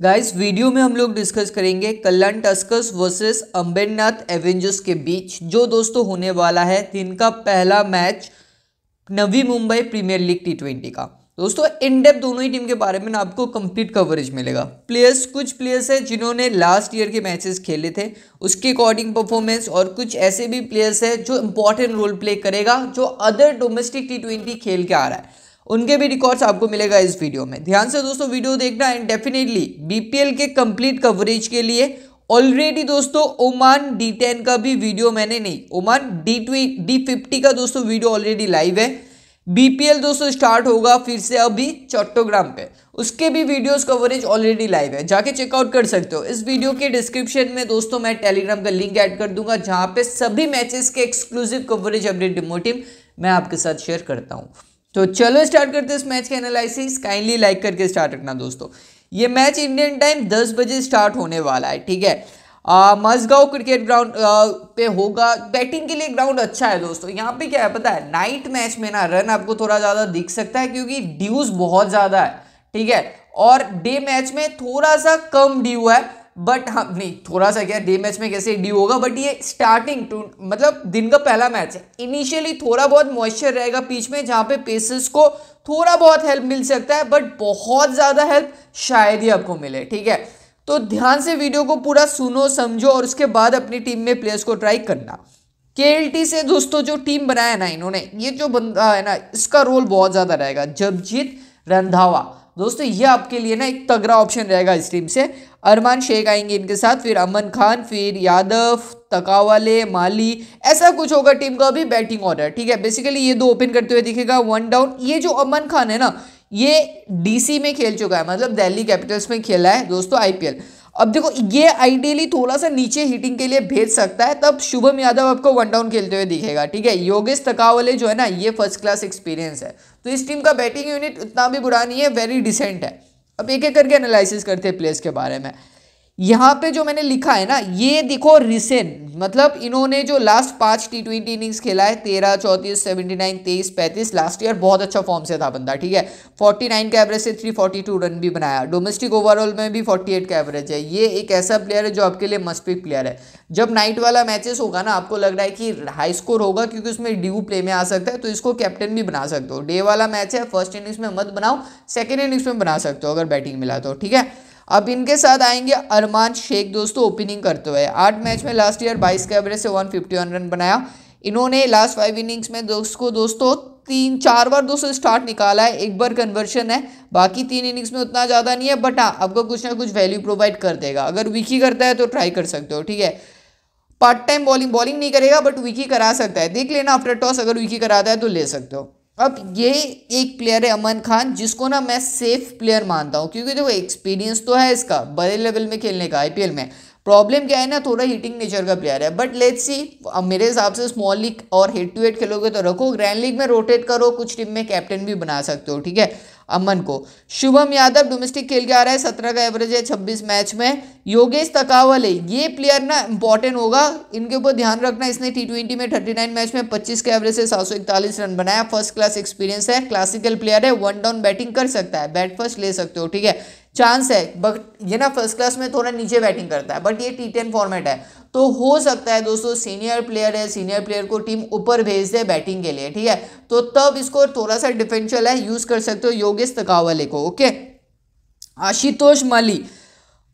Guys video में हम लोग डिस्कस करेंगे Kalyan Tuskers versus Ambernath Avengers के बीच, जो दोस्तों होने वाला है दिन का पहला match Navi Mumbai premier league T twenty का। दोस्तों इन डेप दोनों ही टीम के बारे में आपको कंप्लीट कवरेज मिलेगा। प्लेयर्स कुछ प्लेयर्स हैं जिन्होंने लास्ट ईयर के मैचेस खेले थे। उसके अकॉर्डिंग परफॉर्मेंस और कुछ ऐसे भी प्लेयर्स हैं जो इंपॉर्टेंट रोल प्ले करेगा, जो अदर डोमेस्टिक टी ट्वेंटी खेल के आ रहा है। उनके भी रिकॉर्ड्स आपको मिलेगा इस वीडियो में। ध्यान से दोस्तों वीडियो देखना एंड डेफिनेटली बीपीएल के कंप्लीट कवरेज के लिए ऑलरेडी दोस्तों ओमान डी टेन का भी वीडियो मैंने नहीं ओमान डी ट्वी डी फिफ्टी का दोस्तों वीडियो ऑलरेडी लाइव है। बीपीएल दोस्तों स्टार्ट होगा फिर से अभी चट्टोग्राम पे। उसके भी वीडियोस कवरेज ऑलरेडी लाइव है। जाके चेकआउट कर सकते हो। इस वीडियो के डिस्क्रिप्शन में दोस्तों मैं टेलीग्राम का लिंक ऐड कर दूँगा, जहाँ पे सभी मैचेस के exclusive coverage update demo team मैं आपके साथ शेयर करता हूँ। तो चलो स्टार्ट करते हैं इस मैच के एनालिसिस काइंडली लाइक करके स्टार्ट रखना दोस्तों. ये मैच इंडियन टाइम 10 बजे स्टार्ट होने वाला है, ठीक है? मजगांव क्रिकेट ग्राउंड पे होगा. बैटिंग के लिए ग्राउंड अच्छा है दोस्तों. यहाँ पे क्या है पता है? नाइट मैच में ना रन आपको थोड़ा ज़्यादा दिख सकता है क्योंकि ड्यूज बहुत ज़्यादा है, ठीक है? और डे मैच में थोड़ा सा कम ड्यू है. बट हाँ नहीं थोड़ा सा क्या डे मैच में कैसे डी होगा बट ये स्टार्टिंग टू मतलब दिन का पहला मैच है। इनिशियली थोड़ा बहुत मॉइस्चर रहेगा पीच में, जहाँ पे पेसेस को थोड़ा बहुत हेल्प मिल सकता है बट बहुत ज़्यादा हेल्प शायद ही आपको मिले, ठीक है? तो ध्यान से वीडियो को पूरा सुनो, समझो और उसके बाद अपनी टीम में प्लेयर्स को ट्राई करना। के से दोस्तों, जो टीम बनाया ना इन्होंने, ये जो बंदा है ना, इसका रोल बहुत ज़्यादा रहेगा। जबजीत रंधावा। दोस्तों, ये आपके लिए ना एक तगड़ा ऑप्शन रहेगा इस टीम से। अरमान शेख आएँगे इनके साथ, फिर अमन खान, फिर यादव तकावाले माली, ऐसा कुछ होगा टीम का, अभी बैटिंग ऑर्डर ठीक है? बेसिकली ये दो ओपन करते हुए दिखेगा वन डाउन ये जो अमन खान है ना, ये डीसी में खेल चुका है मतलब दिल्ली कैपिटल्स में खेला है, दोस्तों आईपीएल अब देखो, ये आइडियली थोड़ा सा नीचे हिटिंग के लिए भेज सकता है, तब शुभम यादव आपको वन डाउन खेलते हुए दिखेगा, ठीक है? योगेश तकावले जो है ना, ये फ़र्स्ट क्लास एक्सपीरियंस है। तो इस टीम का बैटिंग यूनिट उतना भी बुरा नहीं है वेरी डिसेंट है। अब एक एक करके एनालिसिस करते हैं प्लेयर्स के बारे में। यहाँ पे जो मैंने लिखा है ना, ये देखो रिसेंट मतलब इन्होंने जो लास्ट पाँच टी ट्वेंटी इनिंग्स खेला है, तेरह, चौंतीस सेवेंटी नाइन तेईस, पैंतीस लास्ट ईयर बहुत अच्छा फॉर्म से था बंदा, ठीक है? फोर्टी नाइन का एवरेज से थ्री फोर्टी टू रन भी बनाया डोमेस्टिक ओवरऑल में भी फोर्टी एट का एवरेज है, ये एक ऐसा प्लेयर है जो आपके लिए मस्ट पिक प्लेयर है। जब नाइट वाला मैचेस होगा ना, आपको लग रहा है कि हाई स्कोर होगा क्योंकि उसमें ड्यू प्ले में आ सकता है तो इसको कैप्टन भी बना सकते हो। डे वाला मैच है फ़र्स्ट इनिंग्स में मत बनाओ सेकेंड इनिंग्स में बना सकते हो अगर बैटिंग मिला तो ठीक है? अब इनके साथ आएँगे अरमान शेख, दोस्तों ओपनिंग करते हुए। आठ मैच में लास्ट ईयर बाईस के एवरेज से वन फिफ्टी वन रन बनाया। इन्होंने लास्ट फाइव इनिंग्स में दोस्तों दोस्तों, तीन, चार बार दोस्तों स्टार्ट निकाला है। एक बार कन्वर्शन है। बाकी तीन इनिंग्स में उतना ज़्यादा नहीं है बट हाँ आपको कुछ ना कुछ वैल्यू प्रोवाइड कर देगा। अगर विकी करता है तो ट्राई कर सकते हो, ठीक है? पार्ट टाइम बॉलिंग बॉलिंग नहीं करेगा बट विकी करा सकता है। देख लेना आफ्टर टॉस अगर विकी कराता है तो ले सकते हो। अब ये एक प्लेयर है अमन खान, जिसको ना मैं सेफ़ प्लेयर मानता हूँ, क्योंकि देखो एक्सपीरियंस तो है इसका, बड़े लेवल में खेलने का आईपीएल में। प्रॉब्लम क्या है ना, थोड़ा हिटिंग नेचर का प्लेयर है बट लेट्स सी अब मेरे हिसाब से स्मॉल लीग और हेड टू हेड खेलोगे तो रखो ग्रैंड लीग में रोटेट करो, कुछ टीम में कैप्टन भी बना सकते हो, ठीक है? अमन को। शुभम यादव डोमेस्टिक खेल के आ रहा है, सत्रह का एवरेज है, छब्बीस मैच में। योगेश तकावल है ये प्लेयर ना इंपॉर्टेंट होगा, इनके ऊपर ध्यान रखना, इसने टी ट्वेंटी में थर्टी नाइन मैच में पच्चीस के एवरेज से सात सौ इकतालीस रन बनाया फ़र्स्ट क्लास एक्सपीरियंस है क्लासिकल प्लेयर है वन डाउन बैटिंग कर सकता है बैट फ़र्स्ट ले सकते हो, ठीक है? चांस है बट ये ना फ़र्स्ट क्लास में थोड़ा नीचे बैटिंग करता है बट ये टी टेन फॉर्मेट है। तो हो सकता है दोस्तों सीनियर प्लेयर है सीनियर प्लेयर को टीम ऊपर भेज दे बैटिंग के लिए, ठीक है? तो तब इसको थोड़ा सा डिफेंशियल है यूज़ कर सकते हो योगेश तकावले को okay Ashutosh Mali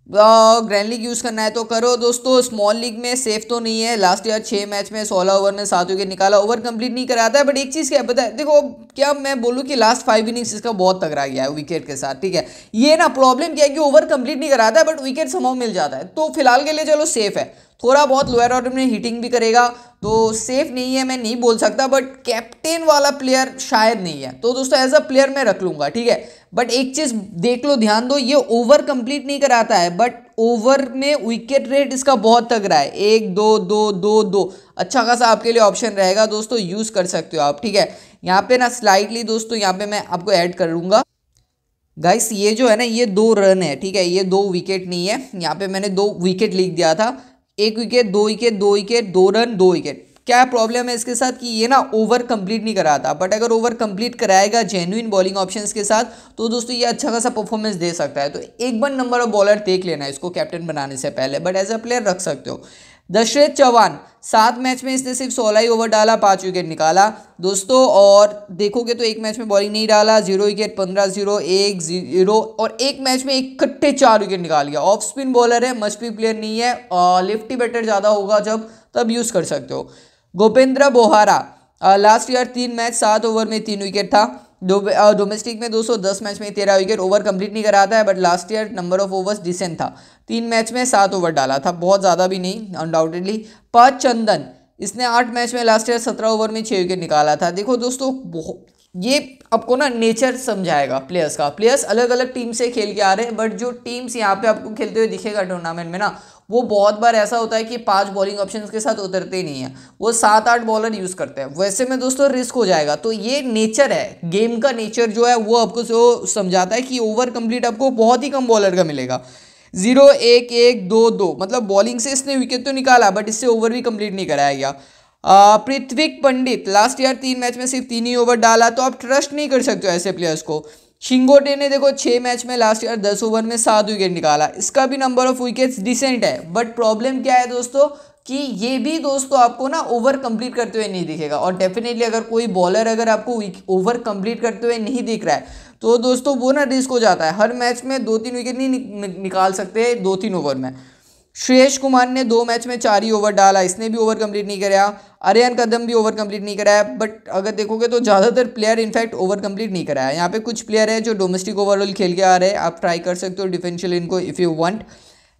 grand league use करना है तो करो दोस्तों, स्मॉल लीग में सेफ़ तो नहीं है। लास्ट ईयर छः मैच में सोलह ओवर में सात विकेट निकाला, ओवर कंप्लीट नहीं कराता है, बट एक चीज़ क्या बताए, देखो, क्या मैं बोलूँ कि लास्ट फाइव इनिंग्स इसका बहुत तगड़ा गया है विकेट के साथ, ठीक है? ये ना प्रॉब्लम क्या है कि ओवर कंप्लीट नहीं कराता है, बट विकेट समाव मिल जाता है। तो फ़िलहाल के लिए चलो सेफ़ है। थोड़ा बहुत लोअर ऑर्डर में हिटिंग भी करेगा तो सेफ़ नहीं है, मैं नहीं बोल सकता बट कैप्टन वाला प्लेयर शायद नहीं है। तो दोस्तों एज अ प्लेयर मैं रख लूँगा, ठीक है? बट एक चीज़ देख लो, ध्यान दो, ये ओवर कंप्लीट नहीं कराता है बट ओवर में विकेट रेट इसका बहुत तगड़ा है। एक, दो दो दो दो। अच्छा खासा आपके लिए ऑप्शन रहेगा, दोस्तों यूज़ कर सकते हो आप, ठीक है? यहाँ पे ना स्लाइटली दोस्तों, यहाँ पे मैं आपको ऐड करूँगा गाइस ये जो है ना, ये दो रन है, ठीक है? ये दो विकेट नहीं है। यहाँ पे मैंने दो विकेट लिख दिया था। एक विकेट दो विकेट दो विकेट दो रन दो विकेट क्या प्रॉब्लम है इसके साथ कि ये ना ओवर कंप्लीट नहीं करा था? बट अगर ओवर कंप्लीट कराएगा जेन्यून बॉलिंग ऑप्शंस के साथ तो दोस्तों ये अच्छा खासा परफॉर्मेंस दे सकता है. तो एक बार नंबर ऑफ़ बॉलर देख लेना इसको कैप्टन बनाने से पहले. बट एज अ प्लेयर रख सकते हो. दशरथ चौहान, सात मैच में इसने सिर्फ़ सोलह ही ओवर डाला, पाँच विकेट निकाला। दोस्तों, और देखोगे तो एक मैच में बॉलिंग नहीं डाला ज़ीरो विकेट पंद्रह ज़ीरो एक ज़ीरो और एक मैच में इकट्ठे चार विकेट निकाल गया ऑफ़ स्पिन बॉलर है मस्ट भी प्लेयर नहीं है लिफ्टी बैटर ज़्यादा होगा जब, तब यूज़ कर सकते हो। गोपेंद्र बोहारा लास्ट ईयर तीन मैच सात ओवर में तीन विकेट था। डोमेस्टिक में 210 मैच में तेरह विकेट ओवर कंप्लीट नहीं कराता है but last year number of overs decent था। तीन मैच में सात ओवर डाला था, बहुत ज़्यादा भी नहीं अनडाउटेडली पद चंदन, इसने आठ मैच में लास्ट ईयर सत्रह ओवर में छः विकेट निकाला था। देखो दोस्तों ये आपको ना नेचर समझाएगा प्लेयर्स का। प्लेयर्स अलग अलग टीम से खेल के आ रहे हैं बट जो टीम्स यहाँ पे आपको खेलते हुए दिखेगा टूर्नामेंट में ना वो बहुत बार ऐसा होता है कि पाँच बॉलिंग ऑप्शन के साथ उतरते नहीं है। वो सात आठ बॉलर यूज़ करते हैं। वैसे में दोस्तों रिस्क हो जाएगा। तो ये नेचर है। गेम का नेचर जो है, वो आपको समझाता है कि ओवर कंप्लीट आपको बहुत ही कम बॉलर का मिलेगा। ज़ीरो एक एक, दो दो। मतलब बॉलिंग से इसने विकेट तो निकाला बट इससे ओवर भी कंप्लीट नहीं कराया गया। पृथ्वीक पंडित लास्ट ईयर तीन मैच में सिर्फ़ तीन ही ओवर डाला तो आप ट्रस्ट नहीं कर सकते हो ऐसे प्लेयर्स को। शिंगोटे ने देखो छः मैच में लास्ट ईयर दस ओवर में सात विकेट निकाला। इसका भी नंबर ऑफ़ विकेट्स डिसेंट है। बट प्रॉब्लम क्या है दोस्तों? कि ये भी दोस्तों आपको ना ओवर कंप्लीट करते हुए नहीं दिखेगा। और डेफिनेटली अगर कोई बॉलर अगर आपको ओवर कंप्लीट करते हुए नहीं दिख रहा है तो दोस्तों वो ना रिस्क हो जाता है। हर मैच में दो तीन विकेट नहीं निकाल सकते दो तीन ओवर में। श्रेयस कुमार ने दो मैच में चार ही ओवर डाला, इसने भी ओवर कंप्लीट नहीं कराया। आर्यन कदम भी ओवर कंप्लीट नहीं कराया बट अगर देखोगे तो ज़्यादातर प्लेयर इनफैक्ट ओवर कंप्लीट नहीं कराया। यहाँ पे कुछ प्लेयर है जो डोमेस्टिक ओवरऑल खेल के आ रहे हैं, आप ट्राई कर सकते हो डिफेंशियल इनको इफ़ यू वांट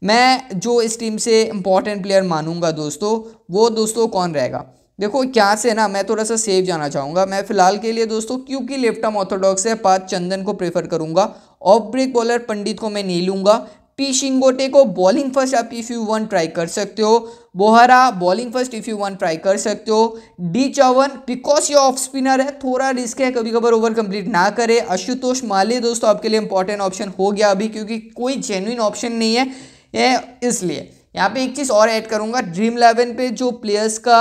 मैं जो इस टीम से इंपॉर्टेंट प्लेयर मानूँगा दोस्तों, वो दोस्तों कौन रहेगा? देखो, क्या से ना, मैं थोड़ा सा सेफ़ जाना चाहूँगा। मैं फ़िलहाल के लिए दोस्तों, क्योंकि लेफ़्ट आर्म ऑर्थोडॉक्स है पाँच चंदन को प्रेफर करूँगा। ऑफ़ ब्रेक बॉलर पंडित को मैं नहीं लूँगा। पी शिंगोटे को बॉलिंग फ़र्स्ट आप इफ़ यू वन ट्राई कर सकते हो। Bohra bowling first if you want try कर सकते हो। डी चौवन बिकॉज़ ये ऑफ़ स्पिनर है, थोड़ा रिस्क है कभी कभार ओवर कंप्लीट ना करे। आशुतोष माले, दोस्तों, आपके लिए इंपॉर्टेंट ऑप्शन हो गया अभी, क्योंकि कोई जेन्युइन ऑप्शन नहीं है, ये इसलिए। यहाँ पे एक चीज़ और ऐड करूँगा ड्रीम इलेवन पे जो प्लेयर्स का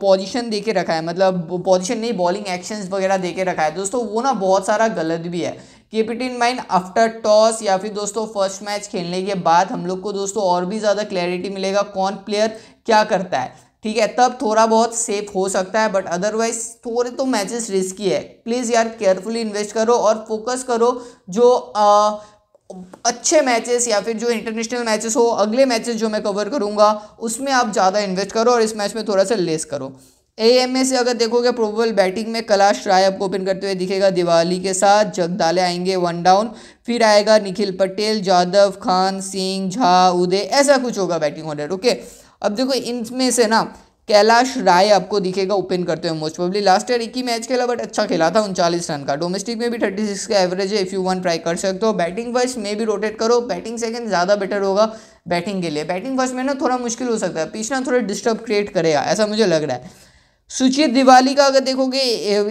पोजीशन दे के रखा है मतलब पोजीशन नहीं बॉलिंग एक्शंस वगैरह दे के रखा है, दोस्तों, वो ना बहुत सारा गलत भी है। Keep it in mind after toss या फिर दोस्तों फ़र्स्ट मैच खेलने के बाद हम लोग को दोस्तों और भी ज़्यादा क्लैरिटी मिलेगा कौन प्लेयर क्या करता है। ठीक है तब थोड़ा बहुत सेफ़ हो सकता है बट अदरवाइज़ थोड़े तो मैचेस रिस्की है। प्लीज़ यार केयरफुली इन्वेस्ट करो और फोकस करो जो आ, अच्छे मैचेस या फिर जो इंटरनेशनल मैचेस हो अगले मैचेस जो मैं कवर करूँगा उसमें आप ज़्यादा इन्वेस्ट करो और इस मैच में थोड़ा सा लेस करो। ए एम ए से अगर देखोगे प्रोबेबल बैटिंग में कैलाश राय आपको ओपन करते हुए दिखेगा। दिवाली के साथ जगदाले आएँगे वन डाउन फिर आएगा निखिल पटेल, जादव, खान, सिंह, झा, उदय, ऐसा कुछ होगा बैटिंग ऑर्डर ओके अब देखो, इनमें से ना, कैलाश राय आपको दिखेगा ओपन करते हुए मोस्ट प्रोबली लास्ट ईयर एक ही मैच खेला बट अच्छा खेला था, उनचालीस रन का। डोमेस्टिक में भी थर्टी सिक्स का एवरेज है इफ़ यू वन ट्राई कर सकते हो। बैटिंग फ़र्स्ट में भी रोटेट करो बैटिंग सेकंड ज़्यादा बेटर होगा बैटिंग के लिए। बैटिंग फ़र्स्ट में ना थोड़ा मुश्किल हो सकता है पीछना थोड़ा डिस्टर्ब क्रिएट करेगा, ऐसा मुझे लग रहा है। सुचित दिवाली का अगर देखोगे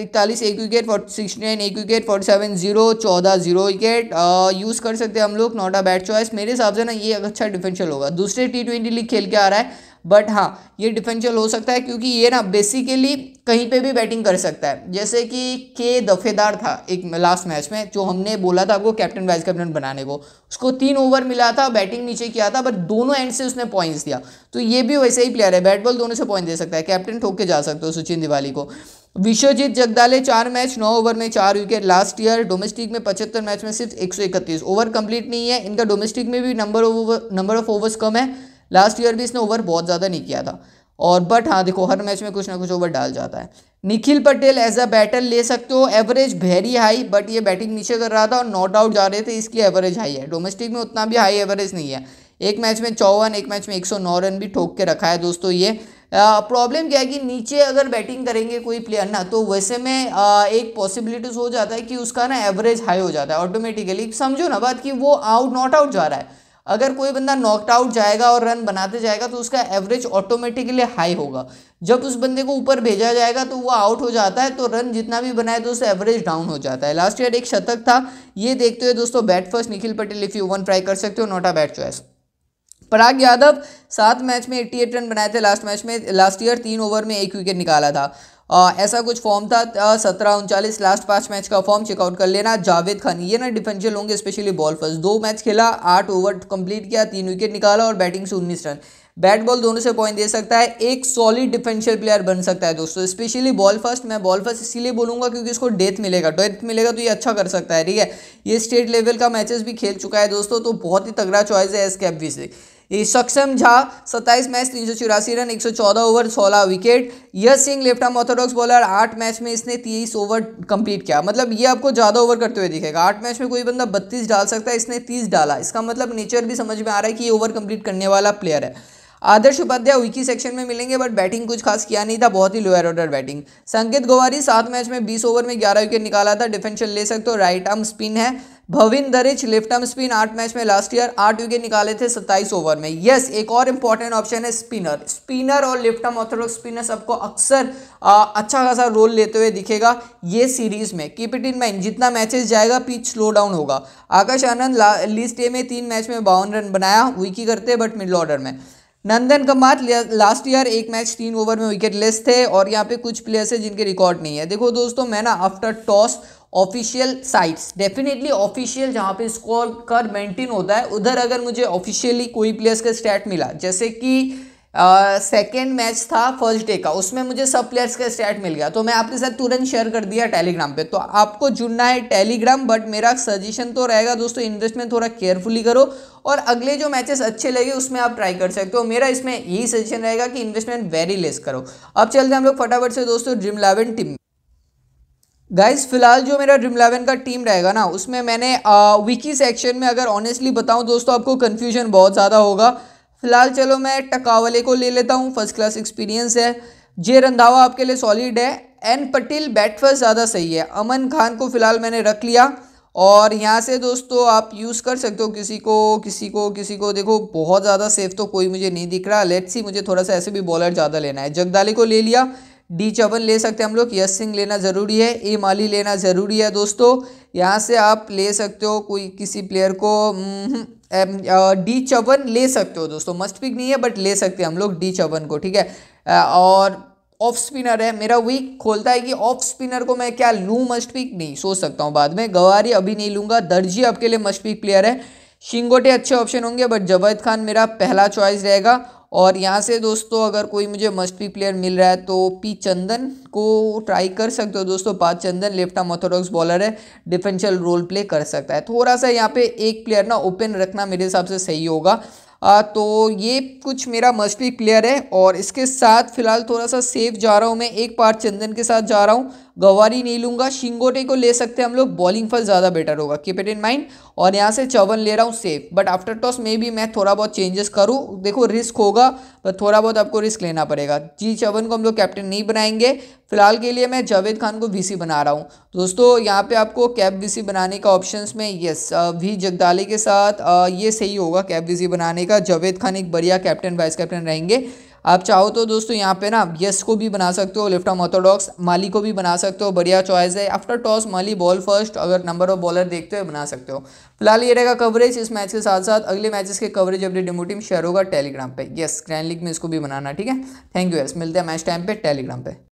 इकतालीस, एक विकेट फोर्टी सिक्स नाइन एक विकेट फोर्टी सेवन ज़ीरो चौदह ज़ीरो विकेट यूज़ कर सकते हैं हम लोग नॉट अ बैड चॉइस मेरे हिसाब से ना ये अच्छा डिफेंशियल होगा। दूसरे टी ट्वेंटी लीग खेल के आ रहा है। बट हाँ ये डिफेंशियल हो सकता है क्योंकि ये ना बेसिकली कहीं पे भी बैटिंग कर सकता है। जैसे कि के दफेदार था एक लास्ट मैच में, जो हमने बोला था आपको कैप्टन वाइस कैप्टन बनाने को। उसको तीन ओवर मिला था बैटिंग नीचे किया था बट दोनों एंड से उसने पॉइंट्स दिया। तो ये भी वैसे ही प्लेयर है बैट बॉल दोनों से पॉइंट दे सकता है। कैप्टन ठोक के जा सकते हो सचिन दिवाली को। विश्वजीत जगदाले चार मैच नौ ओवर में चार विकेट लास्ट ईयर डोमेस्टिक में पचहत्तर मैच में सिर्फ़ एक सौ इकतीस। ओवर कंप्लीट नहीं है, इनका डोमेस्टिक में भी number over number of overs कम है। लास्ट ईयर भी इसने ओवर बहुत ज़्यादा नहीं किया था। और बट हाँ देखो हर मैच में कुछ ना कुछ ओवर डाल जाता है। Nikhil Patel as a batter ले सकते हो। एवरेज वेरी हाई बट ये बैटिंग नीचे कर रहा था और नॉट आउट जा रहे थे इसकी एवरेज हाई है। डोमेस्टिक में उतना भी हाई एवरेज नहीं है। एक मैच में चौवन एक मैच में 109 रन भी ठोक के रखा है दोस्तों ये। प्रॉब्लम क्या है कि नीचे अगर बैटिंग करेंगे कोई प्लेयर ना तो वैसे में आ, एक पॉसिबिलिटीज हो जाता है कि उसका ना एवरेज हाई हो जाता है ऑटोमेटिकली समझो ना बात कि वो आउट नॉट आउट जा रहा है। अगर कोई बंदा नॉकड आउट जाएगा और रन बनाते जाएगा तो उसका एवरेज ऑटोमेटिकली हाई होगा। जब उस बंदे को ऊपर भेजा जाएगा तो वो आउट हो जाता है तो रन जितना भी बनाए तो उससे एवरेज डाउन हो जाता है। लास्ट ईयर एक शतक था। ये देखते हुए दोस्तों bat first Nikhil Patel if you want try कर सकते हो not a bat choice Parag Yadav, सात मैच में 88 रन बनाए थे। लास्ट मैच में लास्ट ईयर तीन ओवर में एक विकेट निकाला था। आ, ऐसा कुछ फॉर्म था सत्रह उनचालीस लास्ट पाँच मैच का फॉर्म चेकआउट कर लेना जावेद खान। ये ना डिफेंशियल होंगे स्पेशली बॉल फ़र्स्ट दो मैच खेला आठ ओवर कंप्लीट किया तीन विकेट निकाला और बैटिंग से उन्नीस रन। बैट बॉल दोनों से पॉइंट दे सकता है एक सॉलिड डिफेंशियल प्लेयर बन सकता है दोस्तों। स्पेशली बॉल फ़र्स्ट मैं बॉल फ़र्स्ट इसीलिए बोलूँगा क्योंकि इसको डेथ मिलेगा। डेथ मिलेगा तो ये अच्छा कर सकता है ठीक है? ये स्टेट लेवल का मैचेस भी खेल चुका है दोस्तों तो बहुत ही तगड़ा चॉइस है एस कैप भी से। ये सक्षम झा, सत्ताईस मैच, तीन सौ चौरासी रन, एक सौ चौदह ओवर सोलह wicket Yash Singh left arm orthodox bowler आठ मैच में इसने तीस ओवर कंप्लीट किया। मतलब ये आपको ज़्यादा ओवर करते हुए दिखेगा। आठ मैच में कोई बंदा बत्तीस डाल सकता है, इसने तीस डाला। इसका मतलब नेचर भी समझ में आ रहा है कि ये ओवर कंप्लीट करने वाला प्लेयर है। आदर्श उपाध्याय विकी सेक्शन में मिलेंगे बट बैटिंग कुछ खास किया नहीं था, बहुत ही लोअर ऑर्डर बैटिंग संकेत गोवारी सात मैच में बीस ओवर में ग्यारह विकेट निकाला था डिफेंशियल ले सकते हो राइट आर्म स्पिन है। Bhavin Darich left arm spin आठ मैच में लास्ट ईयर आठ विकेट निकाले थे सत्ताईस ओवर में। यस एक और इंपॉर्टेंट ऑप्शन है स्पिनर स्पिनर और लेफ़्ट आर्म ऑर्थोडॉक्स स्पिनर सबको अक्सर अच्छा खासा रोल लेते हुए दिखेगा ये सीरीज़ में। कीप इट इन माइंड जितना मैचेस जाएगा पिच स्लो डाउन होगा। आकाश आनंद लिस्ट ए में तीन मैच में बावन रन बनाया विकी करते बट मिडल ऑर्डर में। नंदन कमात लास्ट ईयर एक मैच तीन ओवर में विकेट लेस थे, और यहाँ पे कुछ प्लेयर्स है जिनके रिकॉर्ड नहीं है। देखो दोस्तों, मैं ना after toss official sites definitely official जहाँ पे स्कोर कर मेंटेन होता है उधर अगर मुझे ऑफिशियली कोई प्लेयर्स का स्टैट मिला जैसे कि सेकेंड uh, मैच था फ़र्स्ट डे का उसमें मुझे सब प्लेयर्स का स्टैट मिल गया तो मैं आपके साथ तुरंत शेयर कर दिया टेलीग्राम पे। तो आपको जुड़ना है टेलीग्राम बट मेरा सजेशन तो रहेगा दोस्तों इन्वेस्टमेंट थोड़ा केयरफुली करो और अगले जो मैचेस अच्छे लगे उसमें आप ट्राई कर सकते हो। मेरा इसमें यही सजेशन रहेगा कि इन्वेस्टमेंट वेरी लेस करो। अब चलते हैं हम लोग फटाफट से दोस्तों ड्रीम इलेवन टीम गाइस फ़िलहाल जो मेरा ड्रीम इलेवन का टीम रहेगा ना, उसमें मैंने विकी सेक्शन में अगर ऑनेस्टली बताऊँ दोस्तों, आपको कन्फ्यूज़न बहुत ज़्यादा होगा। फ़िलहाल चलो मैं टकावले को ले लेता हूँ फ़र्स्ट क्लास एक्सपीरियंस है। जे रंधावा आपके लिए सॉलिड है एन पटेल बैट फ़र्स्ट ज़्यादा सही है। अमन खान को फ़िलहाल मैंने रख लिया। और यहाँ से दोस्तों, आप यूज़ कर सकते हो किसी को किसी को किसी को। देखो, बहुत ज़्यादा सेफ़ तो कोई मुझे नहीं दिख रहा। लेट्स सी मुझे थोड़ा सा ऐसे भी बॉलर ज़्यादा लेना है। जगदाली को ले लिया। डी चवन ले सकते हैं हम लोग यश सिंह लेना ज़रूरी है, ए माली लेना ज़रूरी है दोस्तों। यहाँ से आप ले सकते हो कोई किसी प्लेयर को डी चवन ले सकते हो दोस्तों। मस्ट पिक नहीं है बट ले सकते हैं हम लोग डी चवन को, ठीक है? और ऑफ़ स्पिनर है, मेरा वीक खोलता है कि ऑफ़ स्पिनर को मैं क्या लूँ मस्ट पिक नहीं, सोच सकता हूँ बाद में। गवारी अभी नहीं लूँगा, दर्जी आपके लिए मस्ट पिक प्लेयर है। शिंगोटे अच्छे ऑप्शन होंगे बट जवेद खान मेरा पहला चॉइस रहेगा। और यहाँ से दोस्तों अगर कोई मुझे मस्ट प्लेयर मिल रहा है तो पी चंदन को ट्राई कर सकते हो दोस्तों। पाँच Chandan left arm orthodox bowler है डिफेंशियल रोल प्ले कर सकता है। थोड़ा सा यहाँ पे एक प्लेयर ना ओपन रखना मेरे हिसाब से सही होगा। आ, तो ये कुछ मेरा मस्ट प्लेयर है और इसके साथ फ़िलहाल थोड़ा सा सेफ़ जा रहा हूँ मैं। एक पार्ट चंदन के साथ जा रहा हूँ। गवारी नहीं लूँगा, शिंगोटे को ले सकते हैं हम लोग बॉलिंग फ़र्स्ट ज़्यादा बेटर होगा। कीप इट इन माइंड और यहाँ से चवन ले रहा हूँ सेफ़ बट आफ्टर टॉस में भी मैं थोड़ा बहुत चेंजेस करूँ। देखो रिस्क होगा पर थोड़ा बहुत आपको रिस्क लेना पड़ेगा। जी चवन को हम लोग कैप्टन नहीं बनाएँगे। फ़िलहाल के लिए मैं जावेद खान को वीसी बना रहा हूँ। दोस्तों, यहाँ पे आपको कैप वीसी बनाने का ऑप्शंस में यस वी जगदाली के साथ ये सही होगा कैप वीसी बनाने का। जावेद खान एक बढ़िया कैप्टन वाइस कैप्टन रहेंगे। आप चाहो तो दोस्तों यहाँ पे ना यस को भी बना सकते हो लेफ़्ट आर्म ऑर्थोडॉक्स माली को भी बना सकते हो, बढ़िया चॉइस है। After toss Mali ball first अगर नंबर ऑफ़ बॉलर देखते हो, बना सकते हो। फ़िलहाल ये रहेगा कवरेज इस मैच के साथ साथ अगले मैचेस के कवरेज अपने डेमो टीम शेयर होगा टेलीग्राम पे। यस ग्रैंड लीग में इसको भी बनाना, ठीक है? थैंक यू यस मिलते हैं मैच टाइम पे टेलीग्राम पे।